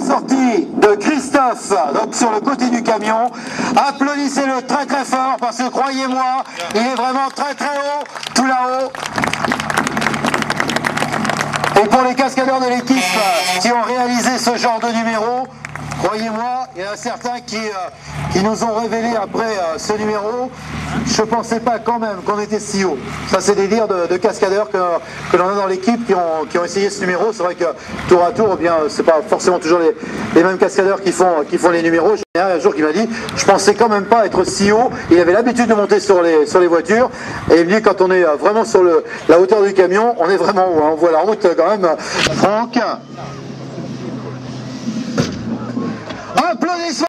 sortie de Christophe, donc sur le côté du camion. Applaudissez-le très très fort parce que croyez-moi, il est vraiment très très haut, tout là-haut. Et pour les cascadeurs de l'équipe qui ont réalisé ce genre de croyez-moi, il y en a certains qui, euh, qui nous ont révélé après euh, ce numéro, je ne pensais pas quand même qu'on était si haut. Ça c'est des dires de, de cascadeurs que, que l'on a dans l'équipe qui ont, qui ont essayé ce numéro. C'est vrai que tour à tour, eh bien, c'est pas forcément toujours les, les mêmes cascadeurs qui font, qui font les numéros. J'ai un jour qui m'a dit, je pensais quand même pas être si haut. Il avait l'habitude de monter sur les, sur les voitures. Et il me dit, quand on est euh, vraiment sur le, la hauteur du camion, on est vraiment haut. hein. On voit la route quand même. Franck. this